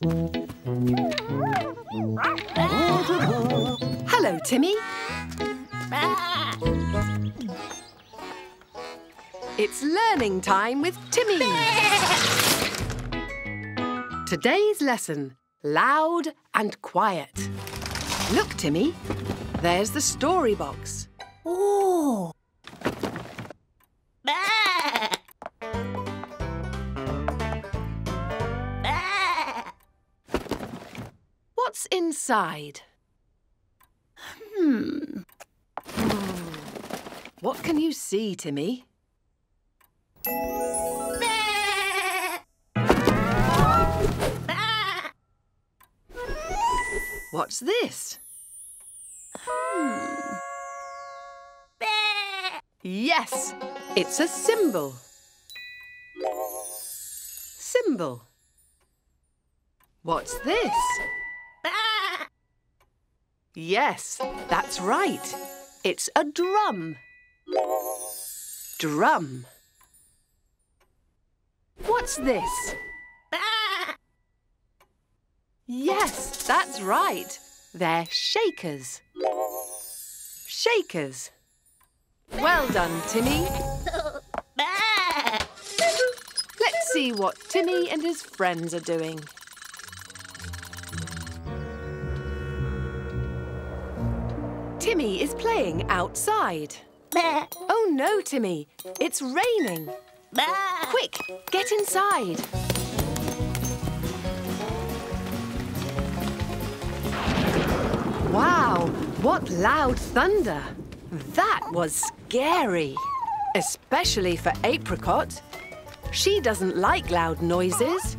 Hello, Timmy. It's learning time with Timmy. Today's lesson, loud and quiet. Look, Timmy, there's the story box. Oh. What's inside? Hmm. What can you see, Timmy? What's this? Yes, it's a cymbal. Cymbal. What's this? Yes, that's right. It's a drum. Drum. What's this? Yes, that's right. They're shakers. Shakers. Well done, Timmy. Let's see what Timmy and his friends are doing. Timmy is playing outside. Oh no, Timmy. It's raining. Quick, get inside. Wow, what loud thunder. That was scary. Especially for Apricot. She doesn't like loud noises.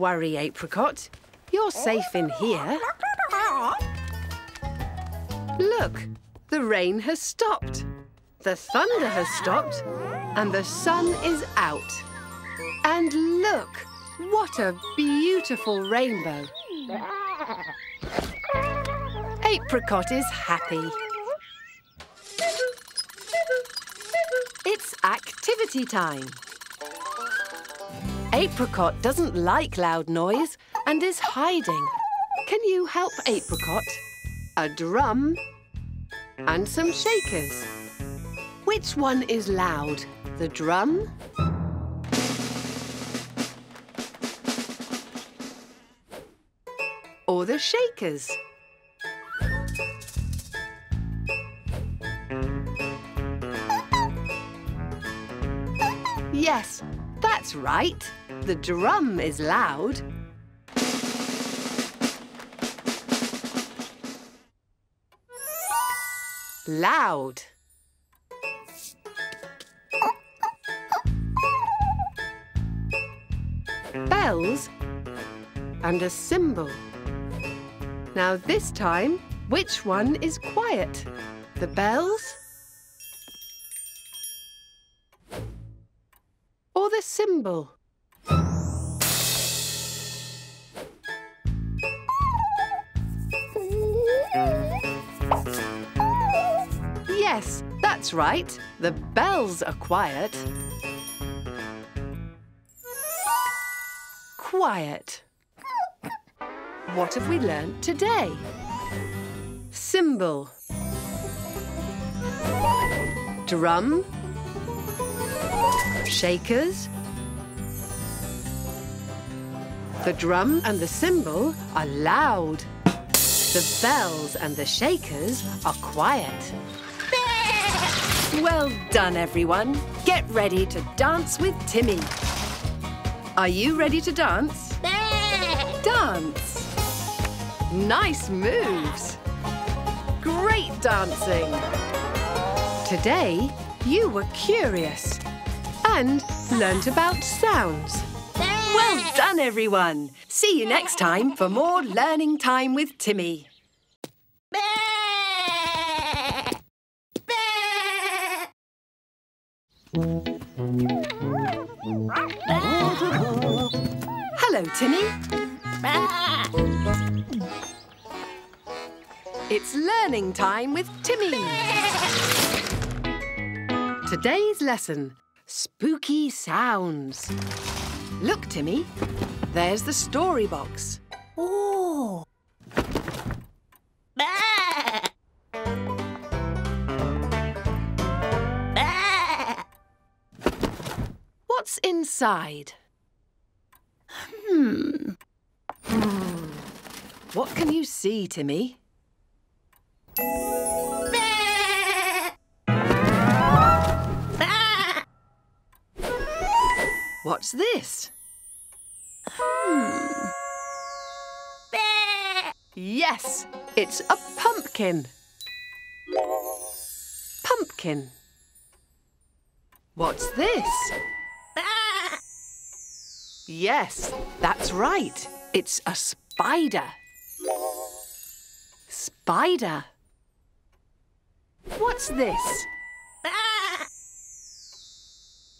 Worry, Apricot. You're safe in here. Look, the rain has stopped. The thunder has stopped. And the sun is out. And look, what a beautiful rainbow. Apricot is happy. It's activity time. Apricot doesn't like loud noise and is hiding. Can you help Apricot? A drum and some shakers. Which one is loud? The drum or the shakers? Yes, that's right. The drum is loud. Loud. Bells and a cymbal. Now this time, which one is quiet? The bells the cymbal? Yes, that's right. The bells are quiet. Quiet. What have we learnt today? Cymbal. Drum. Shakers. The drum and the cymbal are loud. The bells and the shakers are quiet. Well done, everyone. Get ready to dance with Timmy. Are you ready to dance? Dance. Nice moves. Great dancing. Today, you were curious and learnt about sounds. Well done, everyone. See you next time for more Learning Time with Timmy. Hello, Timmy. It's learning time with Timmy. Today's lesson, spooky sounds. Look, Timmy, there's the story box. Oh. What's inside? Hmm. Hmm. What can you see, Timmy? What's this? Hmm. Yes, it's a pumpkin. Pumpkin. What's this? Yes, that's right. It's a spider. Spider. What's this?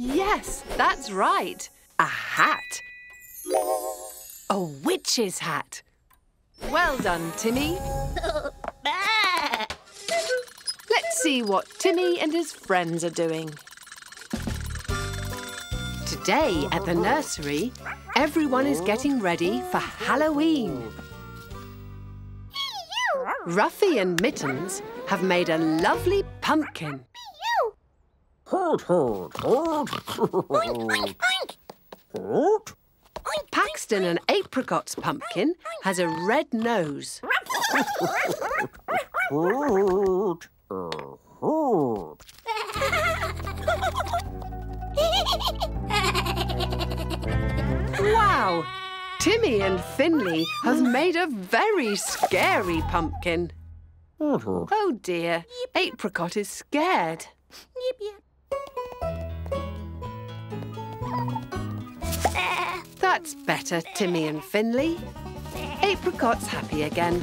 Yes, that's right. A hat. A witch's hat. Well done, Timmy. Let's see what Timmy and his friends are doing. Today at the nursery, everyone is getting ready for Halloween. Ruffy and Mittens have made a lovely pumpkin. Hoot, hoot, hoot. Oink, oink, Hoot. Paxton and Apricot's pumpkin has a red nose. Hoot. Hoot. Wow! Timmy and Finley have made a very scary pumpkin. Hoot, hoot. Oh dear, Apricot is scared. Yip, yip. That's better, Timmy and Finley. Apricot's happy again.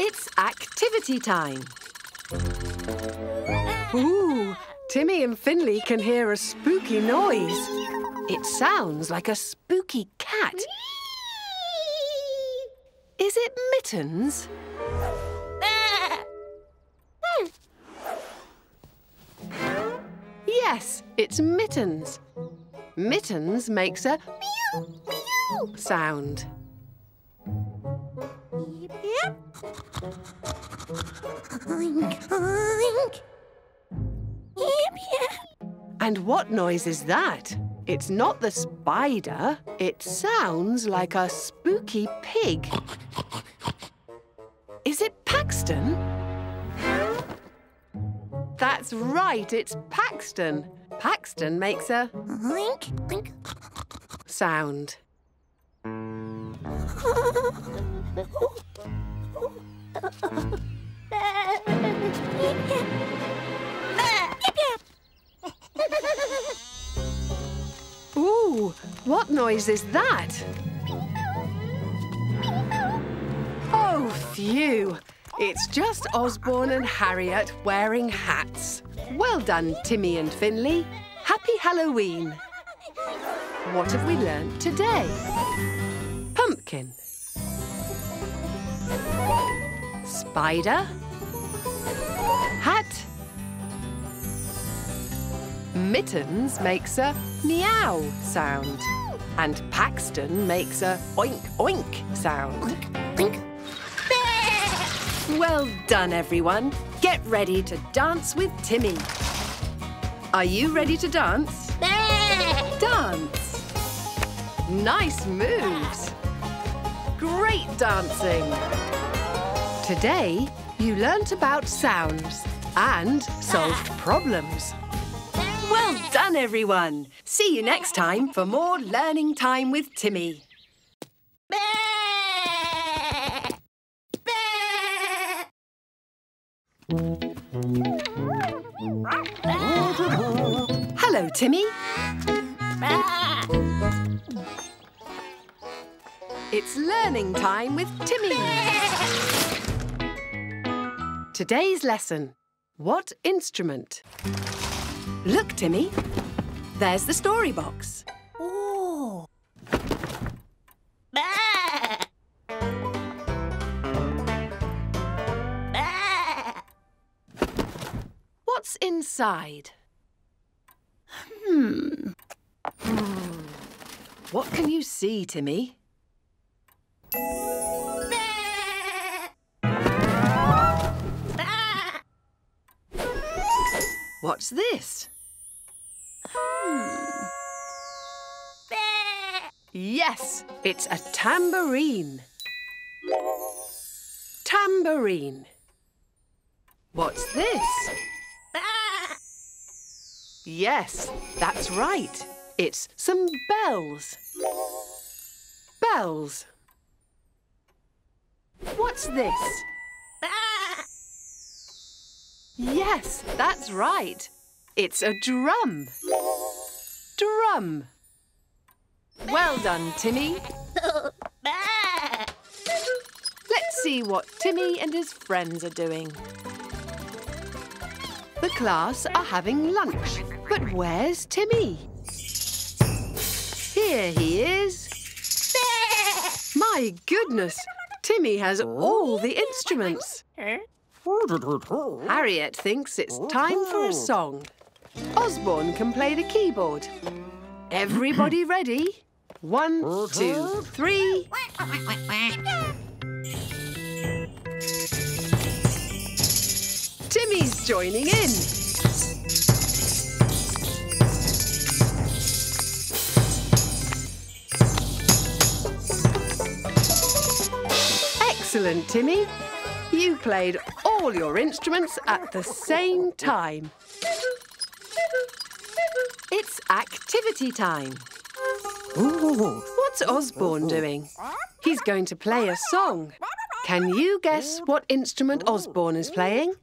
It's activity time. Ooh, Timmy and Finley can hear a spooky noise. It sounds like a spooky cat. Is it Mittens? Yes, it's Mittens. Mittens makes a sound. Oink, oink. And what noise is that? It's not the spider. It sounds like a spooky pig. Is it Paxton? That's right, it's Paxton. Paxton makes a Oink, oink. sound. Ooh, what noise is that? Oh, phew. It's just Osbourne and Harriet wearing hats. Well done, Timmy and Finley. Happy Halloween. What have we learnt today? Pumpkin. Spider. Hat. Mittens makes a meow sound. And Paxton makes a oink oink sound. Oink. Well done, everyone. Get ready to dance with Timmy. Are you ready to dance? Dance. Nice moves. Great dancing. Today, you learnt about sounds and solved problems. Well done, everyone. See you next time for more learning time with Timmy. Hello, Timmy. It's learning time with Timmy. Today's lesson. What instrument? Look, Timmy. There's the story box. Hmm. What can you see, Timmy? What's this? Yes, it's a tambourine. Tambourine. What's this? Yes, that's right. It's some bells. Bells. What's this? Yes, that's right. It's a drum. Drum. Well done, Timmy. Let's see what Timmy and his friends are doing. The class are having lunch. But where's Timmy? Here he is. My goodness, Timmy has all the instruments. Harriet thinks it's time for a song. Osbourne can play the keyboard. Everybody ready? One, two, three. Timmy's joining in. Excellent, Timmy. You played all your instruments at the same time. It's activity time. What's Osbourne doing? He's going to play a song. Can you guess what instrument Osbourne is playing?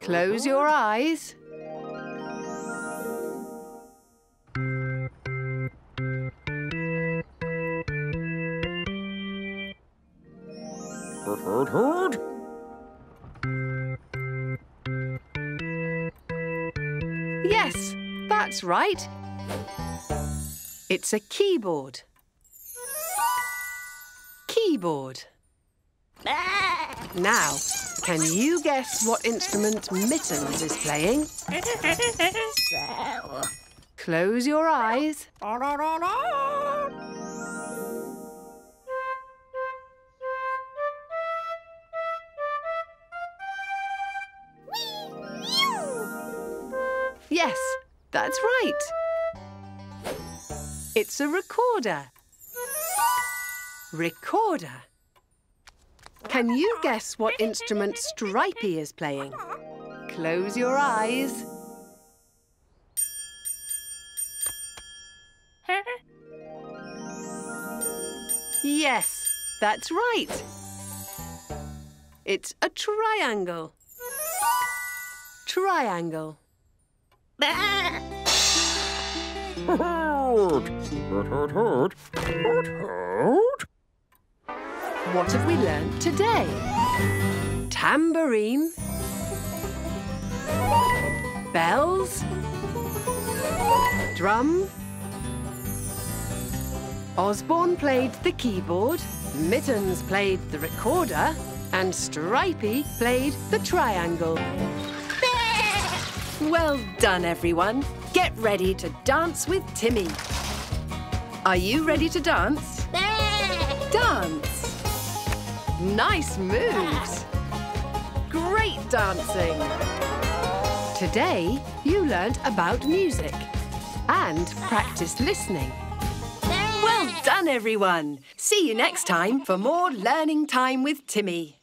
Close your eyes. Hoot, hoot. Yes, that's right. It's a keyboard. Keyboard. Now, can you guess what instrument Mittens is playing? Close your eyes. Yes, that's right. It's a recorder. Recorder. Can you guess what instrument Stripey is playing? Close your eyes. Yes, that's right. It's a triangle. Triangle. Hoot, hoot, hoot, hoot. Hoot, hoot. What have we learned today? Tambourine. Bells. Drum. Osbourne played the keyboard. Mittens played the recorder. And Stripey played the triangle. Well done, everyone. Get ready to dance with Timmy. Are you ready to dance? Dance. Nice moves. Great dancing. Today, you learnt about music and practiced listening. Well done, everyone. See you next time for more learning time with Timmy.